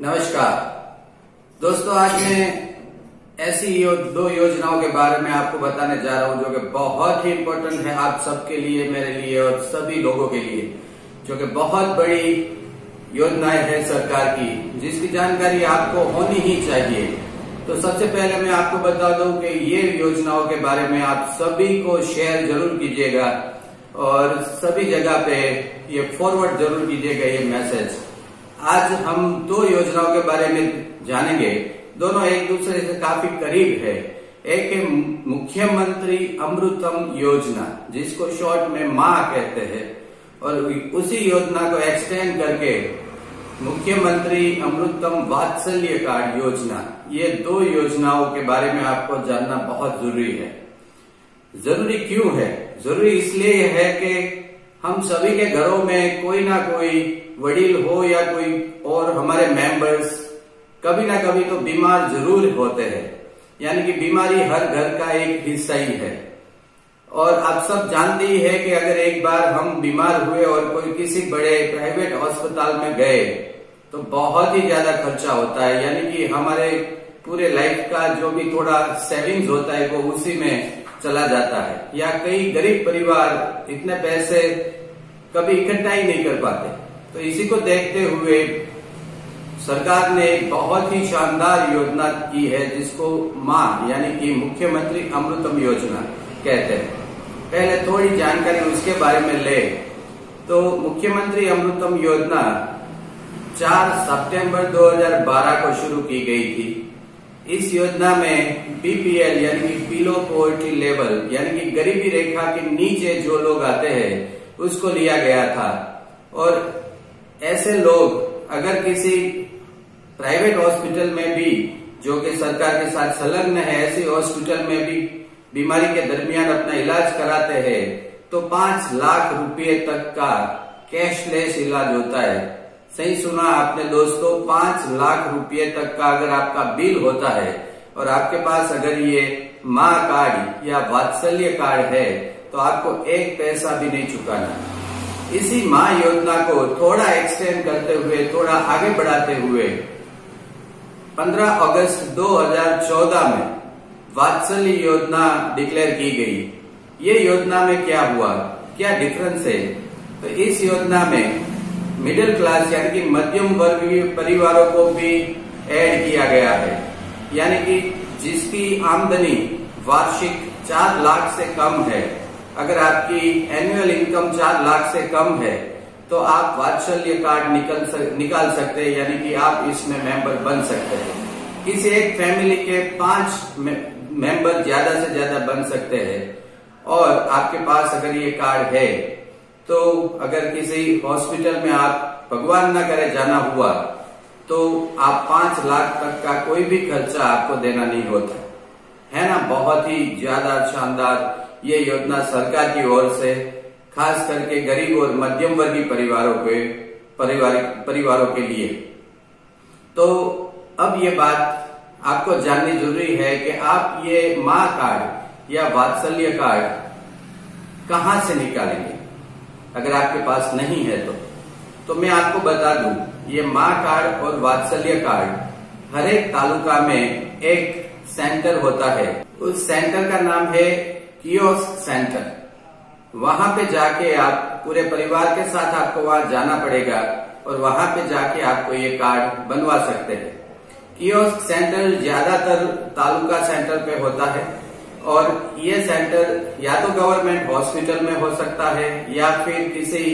नमस्कार। दोस्तों आज मैं ऐसी यो, दो योजनाओं के बारे में आपको बताने जा रहा हूँ जो कि बहुत ही इम्पोर्टेंट है आप सबके लिए मेरे लिए और सभी लोगों के लिए जो कि बहुत बड़ी योजनाएँ है सरकार की जिसकी जानकारी आपको होनी ही चाहिए। तो सबसे पहले मैं आपको बता दूँ कि ये योजनाओं के बारे में आप सभी को शेयर ज़रूर कीजिएगा और सभी जगह पे ये फॉरवर्ड ज़रूर कीजिएगा ये मैसेज आज हम दो योजनाओं के बारे में जानेंगे। दोनों एक दूसरे से काफ़ी करीब है। एक है मुख्यमंत्री अमृतम योजना, जिसको शॉर्ट में माँ कहते हैं। और उसी योजना को एक्सटेंड करके मुख्यमंत्री अमृतम वात्सल्य कार्ड योजना, ये दो योजनाओं के बारे में आपको जानना बहुत ज़रूरी है। ज़रूरी क्यों है? ज़रूरी इसलिए है कि हम सभी के घरों में कोई ना कोई वडील हो या कोई और हमारे मेंबर्स कभी ना कभी तो बीमार ज़रूर होते हैं। यानी कि बीमारी हर घर का एक हिस्सा ही है। और आप सब जानते ही है कि अगर एक बार हम बीमार हुए और कोई किसी बड़े प्राइवेट अस्पताल में गए तो बहुत ही ज़्यादा खर्चा होता है। यानी कि हमारे पूरे लाइफ का जो भी थोड़ा सेविंग्स होता है, वो उसी में चला जाता है। या कई गरीब परिवार इतने पैसे कभी इकट्ठा ही नहीं कर पाते। तो इसी को देखते हुए सरकार ने बहुत ही शानदार योजना की है, जिसको माँ, यानी कि मुख्यमंत्री अमृतम योजना कहते हैं। पहले थोड़ी जानकारी उसके बारे में ले। तो मुख्यमंत्री अमृतम योजना 4 सितंबर 2012 को शुरू की गई थी। इस योजना में बीपीएल यानी कि पिलो पोवर्टी लेवल, यानी कि गरीबी रेखा के नीचे जो लोग आते हैं, उसको लिया गया था। और ऐसे लोग, अगर किसी प्राइवेट हॉस्पिटल में भी, जो कि सरकार के साथ संलग्न है, ऐसे हॉस्पिटल में भी बीमारी के दरमियान अपना इलाज कराते हैं तो पाँच लाख रुपए तक का कैशलेस इलाज होता है। सही सुना आपने दोस्तों, पाँच लाख रुपए तक का अगर आपका बिल होता है, और आपके पास अगर ये माँ कार्ड या वात्सल्य कार्ड है तो आपको एक पैसा भी नहीं चुकाना। इसी माँ योजना को थोड़ा एक्सटेंड करते हुए, थोड़ा आगे बढ़ाते हुए 15 अगस्त 2014 में वात्सल्य योजना डिक्लेयर की गई। ये योजना में क्या हुआ? क्या डिफरेंस है? तो इस योजना में मिडिल क्लास यानी कि मध्यम वर्गीय परिवारों को भी ऐड किया गया है। यानी कि जिसकी आमदनी वार्षिक चार लाख से कम है अगर आपकी एनुअल इनकम चार लाख से कम है तो आप वात्सल्य कार्ड निकल सक, निकाल सकते हैं यानी कि आप इसमें मेंबर बन सकते हैं। किसी एक फैमिली के पाँच मेंबर ज़्यादा से ज़्यादा बन सकते हैं। और आपके पास अगर ये कार्ड है तो अगर किसी हॉस्पिटल में आप भगवान न करे जाना हुआ तो आप पाँच लाख तक का कोई भी खर्चा आपको देना नहीं होता। है ना? बहुत ही ज़्यादा शानदार ये योजना सरकार की ओर से, खास करके गरीब और मध्यम वर्गीय परिवारों के, परिवार, परिवारों के लिए। तो अब ये बात आपको जाननी ज़रूरी है कि आप ये माँ कार्ड या वात्सल्य कार्ड कहाँ से निकालेंगे? अगर आपके पास नहीं है तो। तो मैं आपको बता दूँ, ये माँ कार्ड और वात्सल्य कार्ड हर एक तालुका में एक सेंटर होता है। उस सेंटर का नाम है कियोस्क सेंटर। वहाँ पे जाके आप पूरे परिवार के साथ आपको वहाँ जाना पड़ेगा और वहाँ पे जाके आपको ये कार्ड बनवा सकते हैं। कियोस्क सेंटर ज़्यादातर तालुका सेंटर पे होता है। और ये सेंटर या तो गवर्नमेंट हॉस्पिटल में हो सकता है, या फिर किसी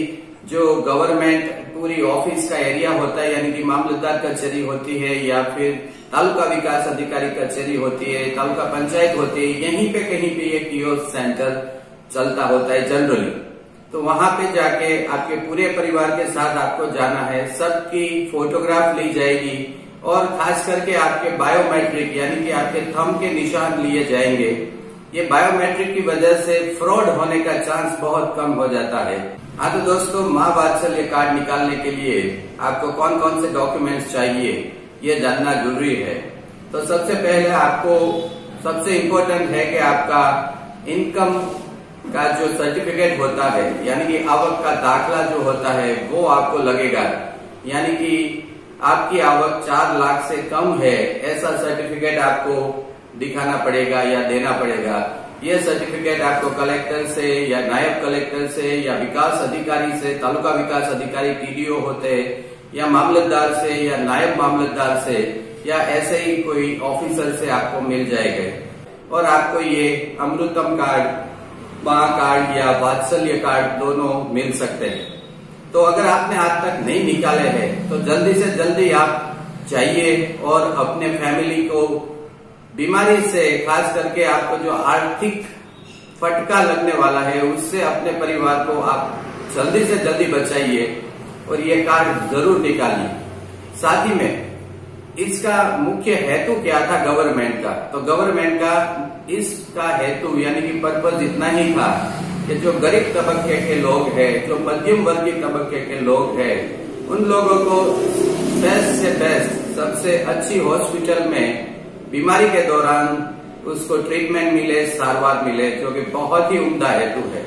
जो गवर्नमेंट पूरी ऑफ़िस का एरिया होता है, यानी कि मामलतदार कचहरी होती है, या फिर तालुका विकास अधिकारी कचहरी होती है, तालुका पंचायत होती है, यहीं पे कहीं पे ये कियोस्क सेंटर चलता होता है जनरली तो वहाँ पे जाके आपके पूरे परिवार के साथ आपको जाना है, सबकी फोटोग्राफ ली जाएगी, और खास करके आपके बायोमेट्रिक यानी कि आपके थम के निशान लिए जाएँगे ये बायोमेट्रिक की वजह से फ्रॉड होने का चांस बहुत कम हो जाता है। हाँ तो दोस्तों, माँ वात्सल्य कार्ड निकालने के लिए आपको कौन कौन से डॉक्यूमेंट्स चाहिए, ये जानना ज़रूरी है। तो सबसे पहले आपको, सबसे इम्पोर्टेंट है कि आपका इनकम का जो सर्टिफिकेट होता है, यानी कि आवक का दाखला जो होता है, वो आपको लगेगा। यानी कि आपकी आवक चार लाख से कम है, ऐसा सर्टिफिकेट आपको दिखाना पड़ेगा या देना पड़ेगा। ये सर्टिफिकेट आपको कलेक्टर से या नायब कलेक्टर से या विकास अधिकारी से, तालुका विकास अधिकारी पीडीओ होते, या मामलतदार से, या नायब मामलतदार से, या ऐसे ही कोई ऑफिसर से आपको मिल जाएगा। और आपको ये अमृतम कार्ड माँ कार्ड या वात्सल्य कार्ड दोनों मिल सकते हैं। तो अगर आपने आज तक नहीं निकाले हैं तो जल्दी से जल्दी आप चाहिए और अपने फैमिली को बीमारी से, खास करके आपको जो आर्थिक फटका लगने वाला है, उससे अपने परिवार को आप जल्दी से जल्दी बचाइए और ये कार्ड ज़रूर निकालिए। साथ ही में, इसका मुख्य हेतु क्या था गवर्नमेंट का? तो गवर्नमेंट का इसका हेतु, यानी कि पर्पज इतना ही था कि जो गरीब तबके के लोग हैं, जो मध्यम वर्गीय तबके के लोग हैं, उन लोगों को बेस्ट से बेस्ट सबसे अच्छी हॉस्पिटल में बीमारी के दौरान उसको ट्रीटमेंट मिले, सारवार मिले, जो कि बहुत ही उम्दा हेतु है।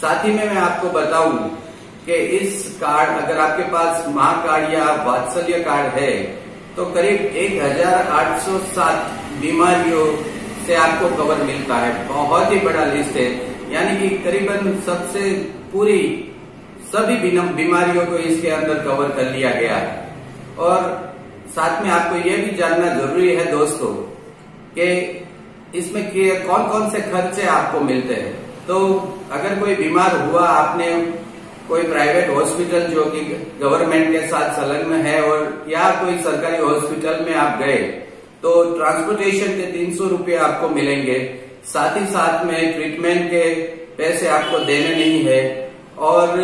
साथ ही में मैं आपको बताऊँ कि इस कार्ड, अगर आपके पास माँ कार्ड या वात्सल्य कार्ड है तो करीब एक हज़ार आठ सौ सात बीमारियों से आपको कवर मिलता है। बहुत ही बड़ा लिस्ट है। यानी कि करीबन सबसे पूरी सभी बीमारियों को इसके अंदर कवर कर लिया गया है। और साथ में आपको यह भी जानना ज़रूरी है दोस्तों कि इसमें कौन कौन से खर्चे आपको मिलते हैं। तो अगर कोई बीमार हुआ, आपने कोई प्राइवेट हॉस्पिटल जो कि गवर्नमेंट के साथ संलग्न है और या कोई सरकारी हॉस्पिटल में आप गए तो ट्रांसपोर्टेशन के तीन सौ रुपये आपको मिलेंगे। साथ ही साथ में ट्रीटमेंट के पैसे आपको देने नहीं है और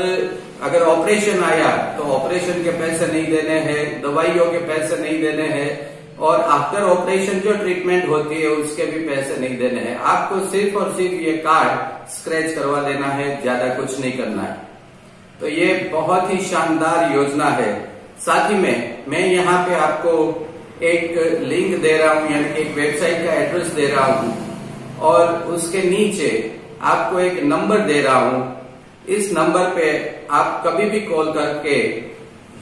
अगर ऑपरेशन आया तो ऑपरेशन के पैसे नहीं देने हैं, दवाइयों के पैसे नहीं देने हैं, और आफ्टर ऑपरेशन जो ट्रीटमेंट होती है, उसके भी पैसे नहीं देने हैं। आपको सिर्फ़ और सिर्फ़ ये कार्ड स्क्रैच करवा लेना है, ज़्यादा कुछ नहीं करना है। तो ये बहुत ही शानदार योजना है। साथ ही में, मैं यहाँ पे आपको एक लिंक दे रहा हूँ, यानी एक वेबसाइट का एड्रेस दे रहा हूँ। और उसके नीचे आपको एक नंबर दे रहा हूँ। इस नंबर पे आप कभी भी कॉल करके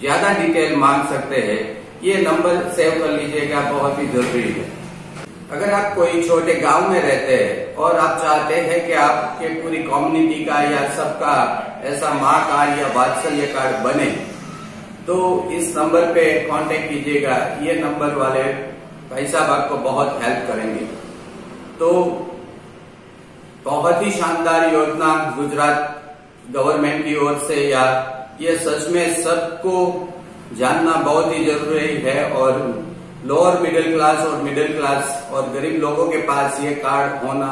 ज़्यादा डिटेल मांग सकते हैं। ये नंबर सेव कर लीजिएगा, बहुत ही ज़रूरी है। अगर आप कोई छोटे गाँव में रहते हैं और आप चाहते हैं कि आपके पूरी कम्युनिटी का या सबका ऐसा माँ कार्ड या वात्सल्य कार्ड बने तो इस नंबर पे कांटेक्ट कीजिएगा। ये नंबर वाले भाई साहब आपको बहुत हेल्प करेंगे। तो बहुत ही शानदार योजना गुजरात गवर्नमेंट की ओर से या ये सच में सबको जानना बहुत ही ज़रूरी है और लोअर मिडिल क्लास और मिडिल क्लास और गरीब लोगों के पास ये कार्ड होना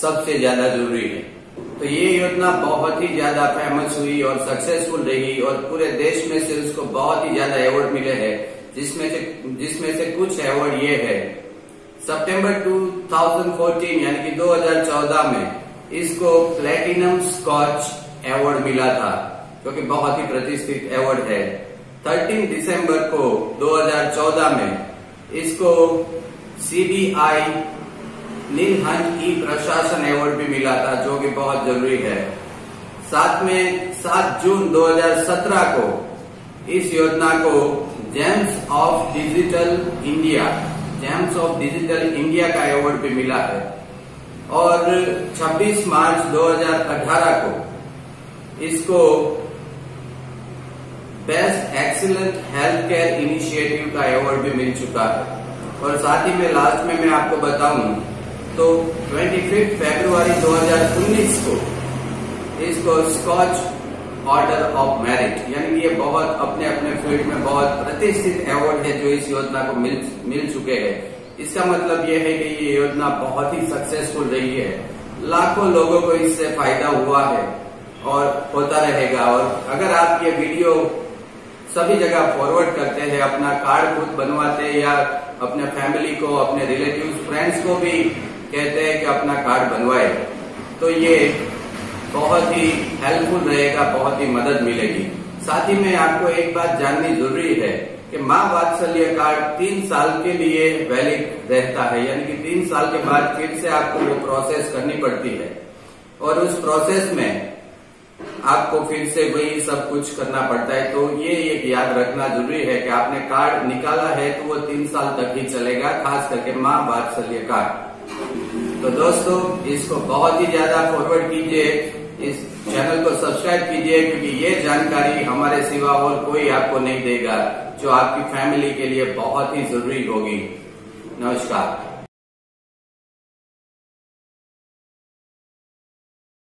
सबसे ज़्यादा ज़रूरी है। तो ये योजना बहुत ही ज़्यादा फ़ेमस हुई और सक्सेसफुल रही और पूरे देश में से उसको बहुत ही ज़्यादा अवार्ड मिले हैं, जिसमें से जिसमें से कुछ अवार्ड ये है। सितंबर 2014 यानी कि 2014 में, इसको प्लेटिनम स्कॉच अवार्ड मिला था, क्योंकि बहुत ही प्रतिष्ठित अवार्ड है। 13 दिसंबर को 2014 में इसको सीबीआई नीलहंज ई प्रशासन अवार्ड भी मिला था, जो कि बहुत ज़रूरी है। साथ में 7 जून 2017 को इस योजना को Gems of Digital India Gems of Digital India का अवार्ड भी मिला है। और 26 मार्च 2018 को इसको best excellent health care initiative का अवार्ड भी मिल चुका है। और साथ ही में लास्ट में मैं आपको बताऊँ तो ट्वेंटी फिफ्थ फेब्रुआरी 2019 को इसको स्कॉच ऑर्डर ऑफ़ मेरिट यानी कि ये बहुत अपने अपने फ़ील्ड में बहुत प्रतिष्ठित अवार्ड है जो इस योजना को मिल मिल चुके हैं। इसका मतलब ये है कि ये योजना बहुत ही सक्सेसफुल रही है। लाखों लोगों को इससे फ़ायदा हुआ है। और होता रहेगा। और अगर आप ये वीडियो सभी जगह फॉरवर्ड करते हैं, अपना कार्ड खुद बनवाते हैं या अपने फैमिली को, अपने रिलेटिव फ्रेंड्स को भी कहते हैं कि अपना कार्ड बनवाए तो ये बहुत ही हेल्पफुल रहेगा, बहुत ही मदद मिलेगी। साथ ही में आपको एक बात जाननी ज़रूरी है कि माँ वात्सल्य कार्ड तीन साल के लिए वैलिड रहता है, यानी कि तीन साल के बाद फिर से आपको वो प्रोसेस करनी पड़ती है। और उस प्रोसेस में आपको फिर से वही सब कुछ करना पड़ता है। तो ये एक याद रखना ज़रूरी है कि आपने कार्ड निकाला है तो वो तीन साल तक ही चलेगा, खास करके माँ वात्सल्य कार्ड तो दोस्तों, इसको बहुत ही ज़्यादा फॉरवर्ड कीजिए, इस चैनल को सब्सक्राइब कीजिए, क्योंकि ये जानकारी हमारे सिवा और कोई आपको नहीं देगा, जो आपकी फैमिली के लिए बहुत ही ज़रूरी होगी। नमस्कार।